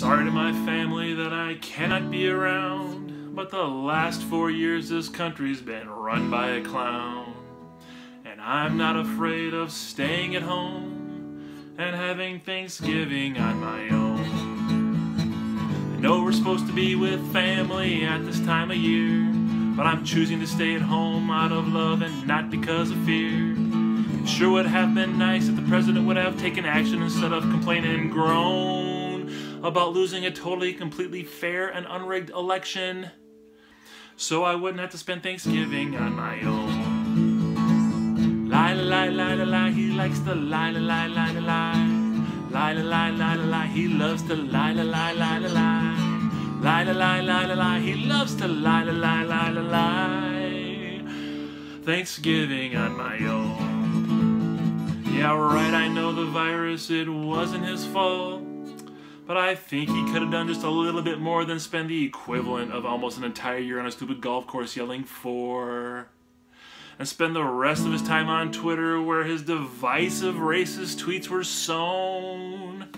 Sorry to my family that I cannot be around, but the last four years this country's been run by a clown. And I'm not afraid of staying at home and having Thanksgiving on my own. I know we're supposed to be with family at this time of year, but I'm choosing to stay at home out of love and not because of fear. It sure would have been nice if the president would have taken action instead of complaining and groan about losing a totally, completely fair and unrigged election. So I wouldn't have to spend Thanksgiving on my own. Lie, lie, lie, lie, lie, he likes to lie, lie, lie, lie, lie. Lie, lie, lie, lie, lie, he loves to lie, lie, lie, lie, lie. Lie, lie, lie, lie, lie, he loves to lie, lie, lie, lie, lie. Thanksgiving on my own. Yeah, right, I know the virus, it wasn't his fault. But I think he could have done just a little bit more than spend the equivalent of almost an entire year on a stupid golf course yelling fore. And spend the rest of his time on Twitter where his divisive racist tweets were sown.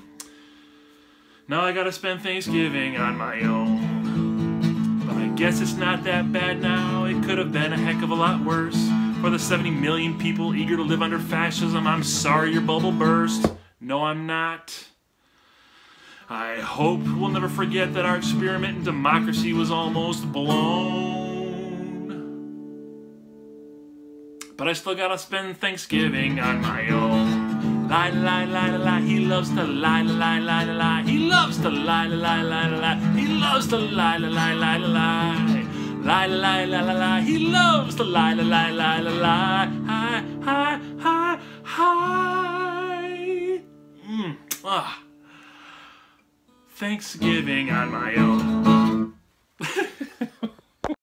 Now I gotta spend Thanksgiving on my own. But I guess it's not that bad now, it could have been a heck of a lot worse. For the 70 million people eager to live under fascism, I'm sorry your bubble burst. No, I'm not. I hope we'll never forget that our experiment in democracy was almost blown. But I still gotta spend Thanksgiving on my own. Lie, lie, lie, lie, lie. He loves to lie, lie, lie, lie, lie. He loves to lie, lie, lie, lie, lie. He loves to lie, lie, lie, lie, lie. Lie, lie, lie, lie, lie. He loves to lie, lie, lie, lie, lie. Hi, hi, hi, hi. Mm, ah. Thanksgiving on my own.